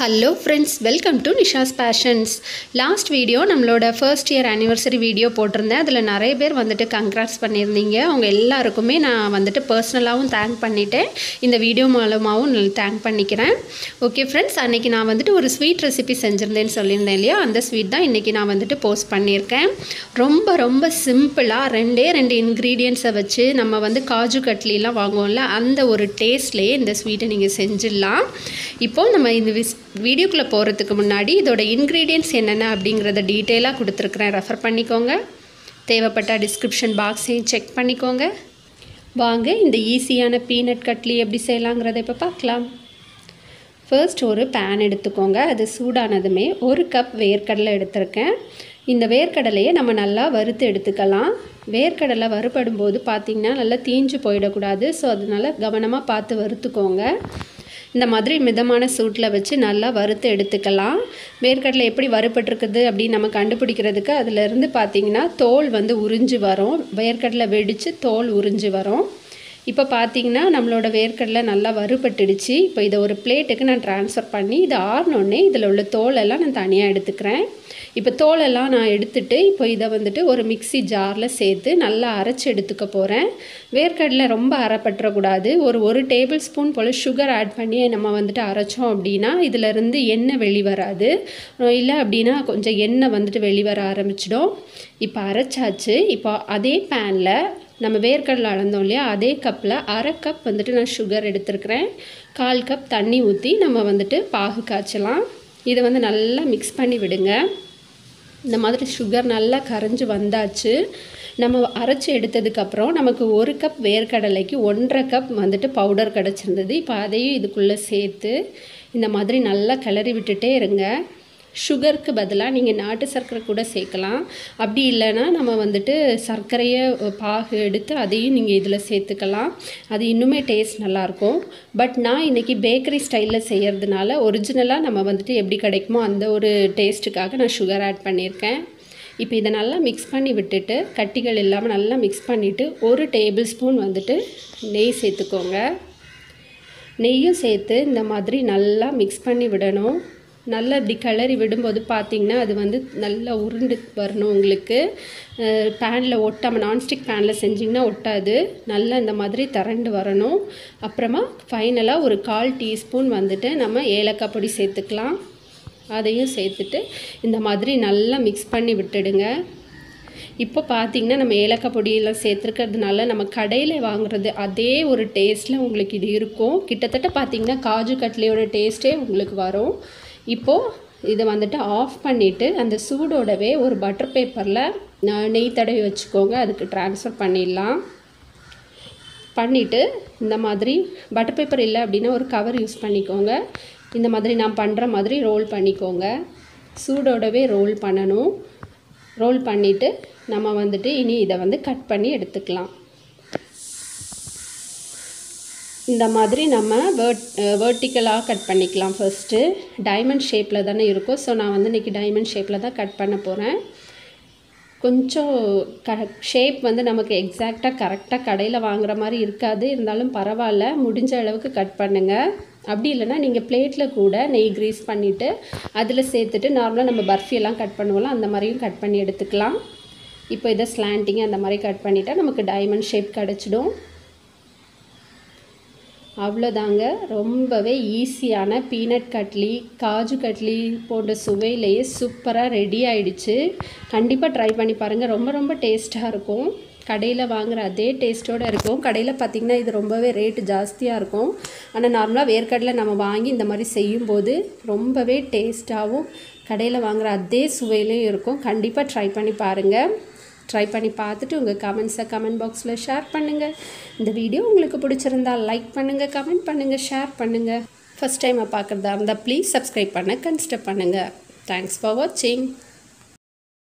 Hello friends welcome to Nisha's passions last video நம்மளோட first year anniversary video போட்டிருந்தேன். அதில் நிறைய பேர் வந்துட்டு கங்க்ராட்ஸ் பண்ணியிருந்தீங்க. அவங்க எல்லாருக்குமே நான் வந்துட்டு பர்சனலாகவும் தேங்க் பண்ணிட்டேன். இந்த வீடியோ மூலமாகவும் தேங்க் பண்ணிக்கிறேன். ஓகே ஃப்ரெண்ட்ஸ் அன்றைக்கி நான் வந்துட்டு ஒரு ஸ்வீட் ரெசிபி செஞ்சுருந்தேன்னு சொல்லியிருந்தேன் இல்லையா? அந்த ஸ்வீட் தான் இன்றைக்கி நான் வந்துட்டு போஸ்ட் பண்ணியிருக்கேன். ரொம்ப ரொம்ப சிம்பிளாக ரெண்டே ரெண்டு இன்க்ரீடியன்ஸை வச்சு நம்ம வந்து காஜு கட்லிலாம் வாங்குவோம்ல அந்த ஒரு டேஸ்ட்லேயே இந்த ஸ்வீட்டை நீங்கள் செஞ்சிடலாம். இப்போது நம்ம இந்த விஸ் வீடியோக்குள்ளே போகிறதுக்கு முன்னாடி இதோட இன்க்ரீடியன்ட்ஸ் என்னென்ன அப்படிங்கிறத டீட்டெயிலாக கொடுத்துருக்குறேன். ரெஃபர் பண்ணிக்கோங்க. தேவைப்பட்ட டிஸ்கிரிப்ஷன் பாக்ஸையும் செக் பண்ணிக்கோங்க. வாங்க இந்த ஈஸியான பீனட் கட்லி எப்படி செய்யலாங்கிறத இப்போ பார்க்கலாம். ஃபர்ஸ்ட் ஒரு பேன் எடுத்துக்கோங்க. அது சூடானதுமே ஒரு கப் வேர்க்கடலை எடுத்திருக்கேன். இந்த வேர்க்கடலையை நம்ம நல்லா வறுத்து எடுத்துக்கலாம். வேர்க்கடலை வறுபடும் போது பார்த்திங்கன்னா நல்லா தீஞ்சு போயிடக்கூடாது. ஸோ அதனால் கவனமாக பார்த்து வறுத்துக்கோங்க. இந்த மாதிரி மிதமான சூட்டில் வச்சு நல்லா வறுத்து எடுத்துக்கலாம். வேர்க்கடலை எப்படி வறுபட்டிருக்குது அப்படின்னு நம்ம கண்டுபிடிக்கிறதுக்கு அதிலிருந்து பார்த்திங்கன்னா தோல் வந்து உறிஞ்சு வரும். வேர்க்கடலை வெடித்து தோல் உறிஞ்சு வரும். இப்போ பார்த்தீங்கன்னா நம்மளோட வேர்க்கடலை நல்லா வறுபட்டுடுச்சு. இப்போ இதை ஒரு பிளேட்டுக்கு நான் ட்ரான்ஸ்ஃபர் பண்ணி இதை ஆறினோடனே இதில் உள்ள தோலெல்லாம் நான் தனியாக எடுத்துக்கிறேன். இப்போ தோலெல்லாம் நான் எடுத்துட்டு இப்போ இதை வந்துட்டு ஒரு மிக்சி ஜாரில் சேர்த்து நல்லா அரைச்சி எடுத்துக்க போகிறேன் வேர்க்கடலை ரொம்ப அரைப்பற்றக்கூடாது. ஒரு ஒரு டேபிள் ஸ்பூன் போல் சுகர் ஆட் பண்ணி நம்ம வந்துட்டு அரைச்சோம் அப்படின்னா இதிலருந்து எண்ணெய் வெளிவராது இல்லை அப்படின்னா கொஞ்சம் எண்ணெய் வந்துட்டு வெளிவர ஆரம்பிச்சிடும். இப்போ அரைச்சாச்சு. இப்போ அதே பேனில் நம்ம வேர்க்கடலை அளந்தோம் இல்லையா? அதே கப்பில் அரை கப் வந்துட்டு நான் சுகர் எடுத்துருக்கிறேன். கால் கப் தண்ணி ஊற்றி நம்ம வந்துட்டு பாகு காய்ச்சலாம். இதை வந்து நல்லா மிக்ஸ் பண்ணி விடுங்க. இந்த மாதிரி சுகர் நல்லா கரைஞ்சி வந்தாச்சு. நம்ம அரைச்சி எடுத்ததுக்கப்புறம் நமக்கு ஒரு கப் வேர்க்கடலைக்கு ஒன்றரை கப் வந்துட்டு பவுடர் கிடச்சிருந்தது. இப்போ அதையும் இதுக்குள்ளே சேர்த்து இந்த மாதிரி நல்லா கிளறி விட்டுட்டே இருங்க. சுகருக்கு பதிலாக நீங்கள் நாட்டு சர்க்கரை கூட சேர்க்கலாம். அப்படி இல்லைன்னா நம்ம வந்துட்டு சர்க்கரையை பாகு எடுத்து அதையும் நீங்கள் இதில் சேர்த்துக்கலாம். அது இன்னுமே டேஸ்ட் நல்லாயிருக்கும். பட் நான் இன்றைக்கி பேக்கரி ஸ்டைலில் செய்கிறதுனால ஒரிஜினலாக நம்ம வந்துட்டு எப்படி கிடைக்குமோ அந்த ஒரு டேஸ்ட்டுக்காக நான் சுகர் ஆட் பண்ணியிருக்கேன். இப்போ இதை நல்லா மிக்ஸ் பண்ணி விட்டுட்டு கட்டிகள் இல்லாமல் நல்லா மிக்ஸ் பண்ணிவிட்டு ஒரு டேபிள் ஸ்பூன் வந்துட்டு நெய் சேர்த்துக்கோங்க. நெய்யும் சேர்த்து இந்த மாதிரி நல்லா மிக்ஸ் பண்ணி விடணும். நல்லா இப்படி கிளறி விடும்போது பார்த்திங்கன்னா அது வந்து நல்லா உருண்டு வரணும் உங்களுக்கு. பேனில் ஒட்டாமல் நான்ஸ்டிக் பேனில் செஞ்சிங்கன்னா ஒட்டாது. நல்லா இந்த மாதிரி திரண்டு வரணும். அப்புறமா ஃபைனலாக ஒரு கால் டீஸ்பூன் வந்துட்டு நம்ம ஏலக்காய் பொடி சேர்த்துக்கலாம். அதையும் சேர்த்துட்டு இந்த மாதிரி நல்லா மிக்ஸ் பண்ணி விட்டுடுங்க. இப்போ பார்த்திங்கன்னா நம்ம ஏலக்காய் பொடியெல்லாம் சேர்த்துருக்கிறதுனால நம்ம கடையில் வாங்குறது அதே ஒரு டேஸ்ட்டில் உங்களுக்கு இது இருக்கும். கிட்டத்தட்ட பார்த்திங்கன்னா காஜு கட்லியோட டேஸ்ட்டே உங்களுக்கு வரும். இப்போது இதை வந்துட்டு ஆஃப் பண்ணிவிட்டு அந்த சூடோடவே ஒரு பட்டர் பேப்பரில் நெய் தடவி வச்சுக்கோங்க. அதுக்கு ட்ரான்ஸ்ஃபர் பண்ணிடலாம். பண்ணிவிட்டு இந்த மாதிரி பட்டர் பேப்பர் இல்லை அப்படின்னா ஒரு கவர் யூஸ் பண்ணிக்கோங்க. இந்த மாதிரி நான் பண்ணுற மாதிரி ரோல் பண்ணிக்கோங்க. சூடோடவே ரோல் பண்ணணும். ரோல் பண்ணிவிட்டு நம்ம வந்துட்டு இனி இதை வந்து கட் பண்ணி எடுத்துக்கலாம். இந்த மாதிரி நம்ம வேர்ட் வேர்ட்டிக்கலாக கட் பண்ணிக்கலாம் ஃபர்ஸ்ட்டு டைமண்ட் ஷேப்பில் தானே இருக்கும். ஸோ நான் வந்து இன்றைக்கி டைமண்ட் ஷேப்பில் தான் கட் பண்ண போகிறேன் கொஞ்சம் க ஷேப் வந்து நமக்கு எக்ஸாக்டாக கரெக்டாக கடையில் வாங்குற மாதிரி இருக்காது. இருந்தாலும் பரவாயில்ல. முடிஞ்ச அளவுக்கு கட் பண்ணுங்கள் அப்படி இல்லைனா நீங்கள் பிளேட்டில் கூட நெய் க்ரீஸ் பண்ணிவிட்டு அதில் சேர்த்துட்டு நார்மலாக நம்ம பர்ஃபியெல்லாம் கட் பண்ணுவோம்ல அந்த மாதிரியும் கட் பண்ணி எடுத்துக்கலாம். இப்போ இதை ஸ்லாண்டிங் அந்த மாதிரி கட் பண்ணிட்டா நமக்கு டைமண்ட் ஷேப் கிடச்சிடும். அவ்வளோதாங்க. ரொம்பவே ஈஸியான பீனட் கட்லி காஜு கட்லி போன்ற சுவையிலேயே சூப்பராக ரெடி ஆயிடுச்சு. கண்டிப்பாக ட்ரை பண்ணி பாருங்கள் ரொம்ப ரொம்ப டேஸ்ட்டாக இருக்கும். கடையில் வாங்குகிற அதே டேஸ்ட்டோடு இருக்கும். கடையில் பார்த்திங்கன்னா இது ரொம்பவே ரேட்டு ஜாஸ்தியாக இருக்கும். ஆனால் நார்மலாக வேர்க்கடலை நம்ம வாங்கி இந்த மாதிரி செய்யும்போது ரொம்பவே டேஸ்ட்டாகவும் கடையில் வாங்குகிற அதே சுவையிலையும் இருக்கும். கண்டிப்பாக ட்ரை பண்ணி பாருங்கள் ட்ரை பண்ணி பார்த்துட்டு உங்கள் கமெண்ட்ஸை கமெண்ட் பாக்ஸில் ஷேர் பண்ணுங்கள் இந்த வீடியோ உங்களுக்கு பிடிச்சிருந்தா லைக் பண்ணுங்கள் கமெண்ட் பண்ணுங்கள் ஷேர் பண்ணுங்கள் ஃபஸ்ட் டைமை பார்க்குறதா இருந்தால் ப்ளீஸ் சப்ஸ்கிரைப் பண்ண கன்சிடர் பண்ணுங்கள் தேங்க்ஸ் ஃபார் வாட்சிங்